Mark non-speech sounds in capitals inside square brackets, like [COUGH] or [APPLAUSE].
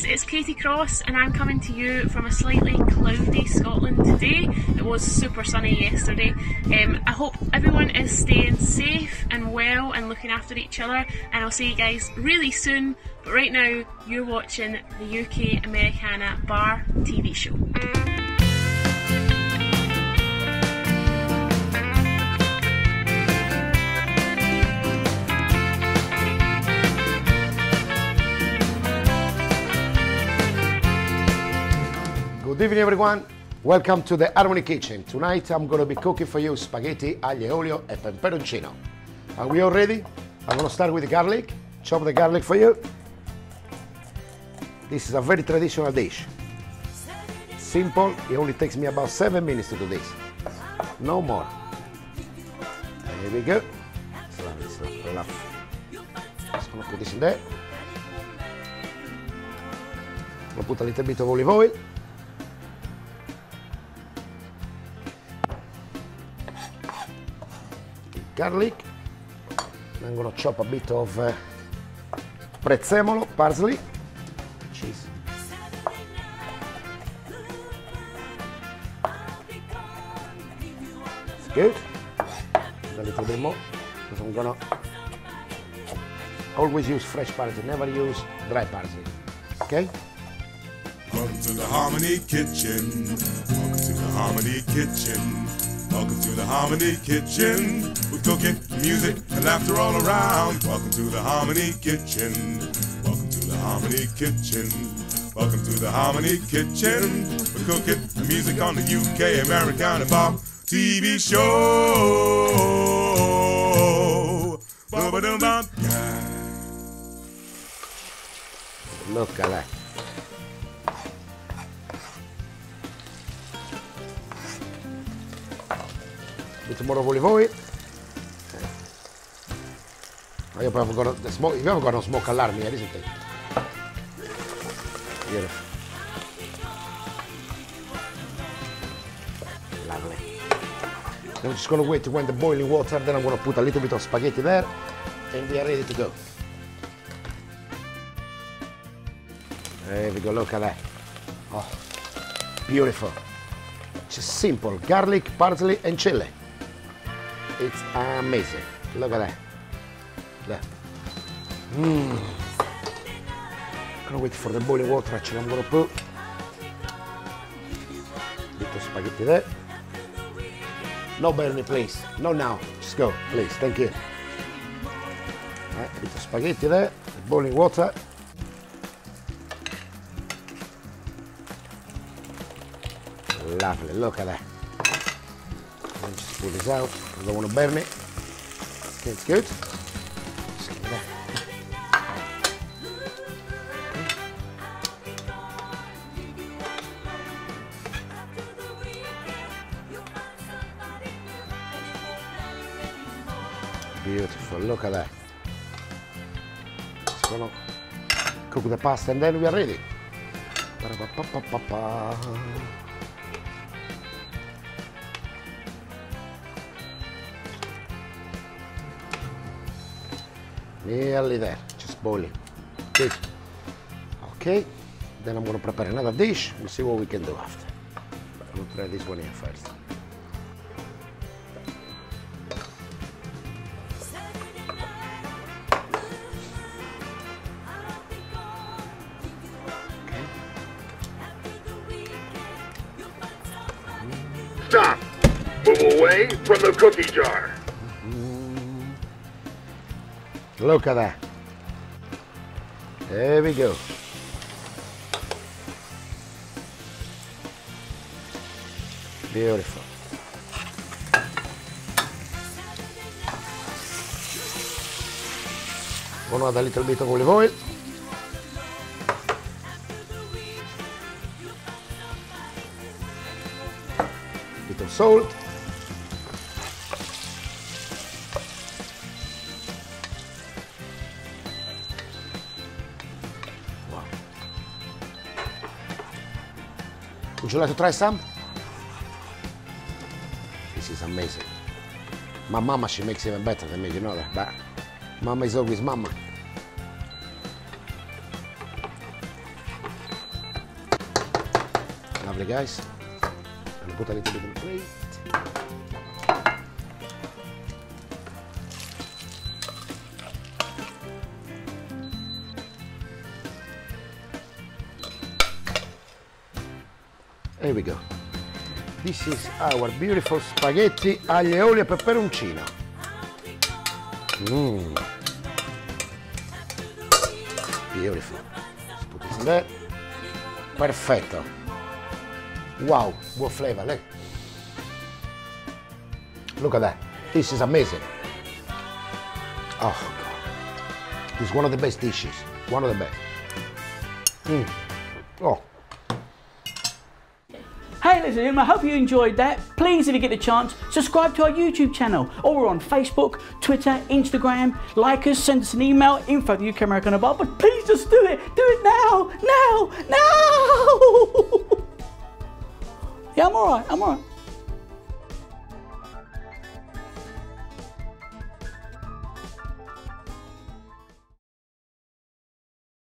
guys, it's Katee Kross and I'm coming to you from a slightly cloudy Scotland today. It was super sunny yesterday. Um, I hope everyone is staying safe and well and looking after each other and I'll see you guys really soon. But right now, you're watching the UK Americana Bar TV show. Good evening, everyone. Welcome to the Harmony Kitchen. Tonight I'm to be cooking for you spaghetti aglio olio e peperoncino. Are we all ready? I'm to start with the garlic. Chop the garlic for you. This is a very traditional dish. Simple. It only takes me about seven minutes to do this. No more. Here we go. It's lovely. Just to put this in there. We'll put a little bit of olive oil. Garlic. I'm gonna chop a bit of uh, prezzemolo, parsley, cheese. It's good. A little bit more because I'm gonna always use fresh parsley, never use dry parsley. Okay? Welcome to the Harmony Kitchen. Welcome to the Harmony Kitchen. Welcome to the Harmony Kitchen. We're cooking music and laughter all around. Welcome to the Harmony Kitchen. Welcome to the Harmony Kitchen. Welcome to the Harmony Kitchen. We're cooking music on the UK Americana Bar TV show. Look at that. Bit more of olive oil. I hope I haven't got the smoke. You haven't got no smoke alarm here, isn't it? Beautiful. Lovely. I'm just gonna wait to when the boiling water, then I'm gonna put a little bit of spaghetti there, and we are ready to go. There we go, look at that. Oh, beautiful. Just simple, garlic, parsley, and chili. It's amazing. Look at that. There. Mmm. Gonna wait for the boiling water. Actually, I'm gonna put little spaghetti there. No burning, please. No now. Just go, please. Thank you. Right, little spaghetti there. The Boiling water. Lovely. Look at that. And just pull this out. Don't want to burn it. Okay, it's good. Just that. Beautiful, look at that. Just gonna cook the pasta and then we are ready. Ba-da-ba-ba-ba-ba. Nearly there, just boiling. Good. Okay, then I'm gonna prepare another dish. We'll see what we can do after. We'll try this one here first. Stop! Move away from the cookie jar. Look at that. There we go. Beautiful. Gonna add a little bit of olive oil. Bit of salt. U gelato traje sam? This is amazing. My mama, she makes even better than me, you know that, but mama is always mama. Lovely guys. And put a little bit of plate. Here we go. This is our beautiful spaghetti aglio e olio e peperoncino. Mmm. Beautiful. There. Perfetto. Wow, what flavor, look. Look at that. This is amazing. Oh, God. This is one of the best dishes. One of the best. Mm. Oh. Hey gentlemen, I hope you enjoyed that. Please, if you get the chance, subscribe to our YouTube channel. Or we're on Facebook, Twitter, Instagram. Like us, send us an email, info at UK American Bar. But please just do it. Do it now. Now. Now. [LAUGHS] yeah, I'm alright. I'm alright.